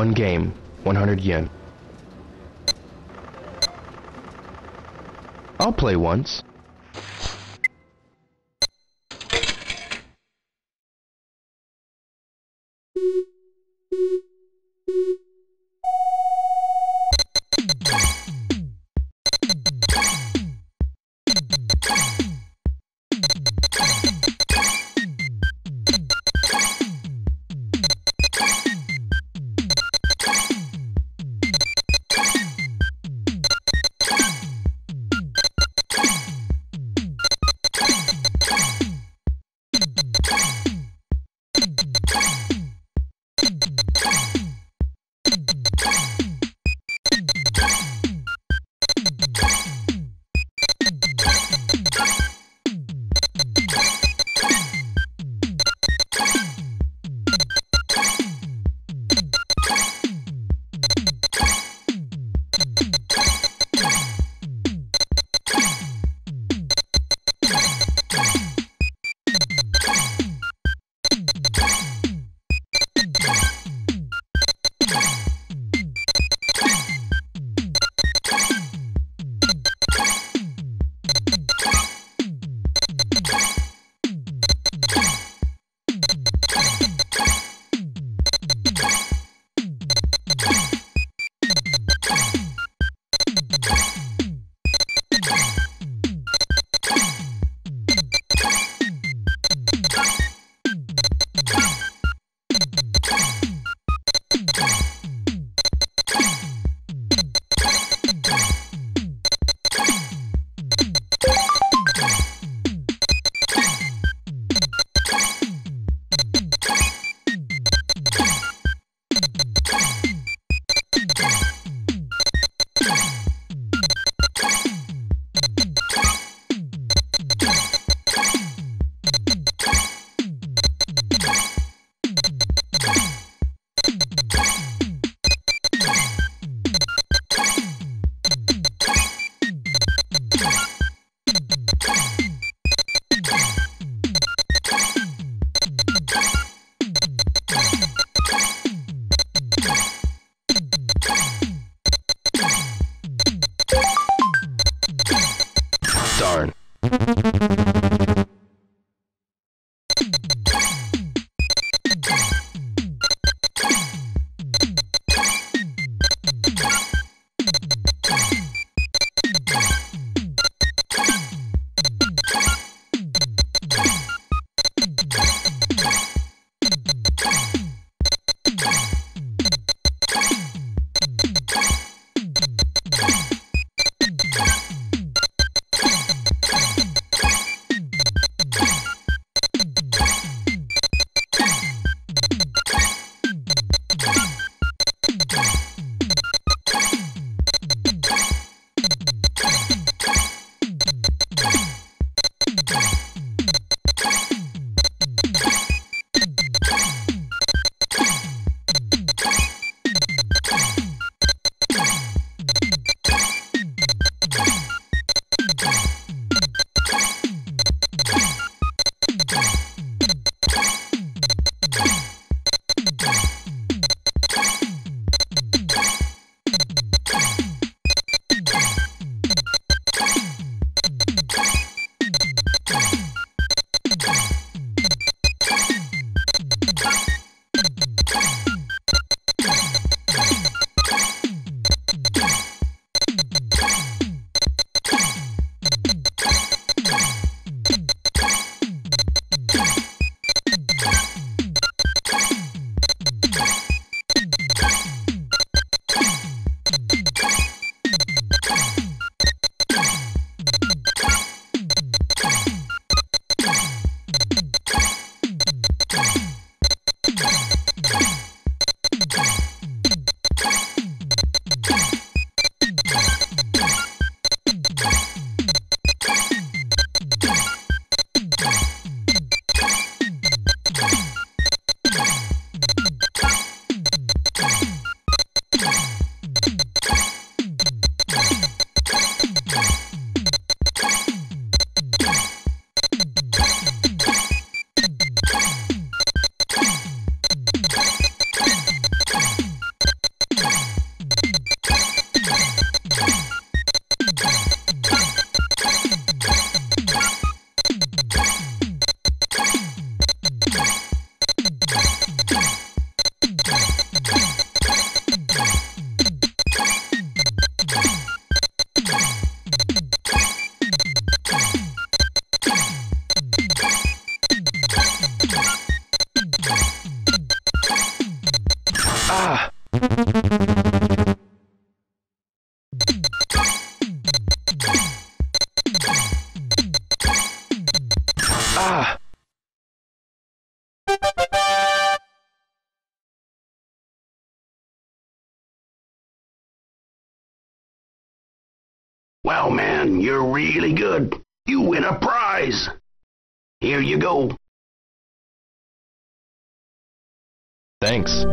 One game, 100 yen. I'll play once. Ah! Ah! Well, man, you're really good. You win a prize. Here you go. Thanks.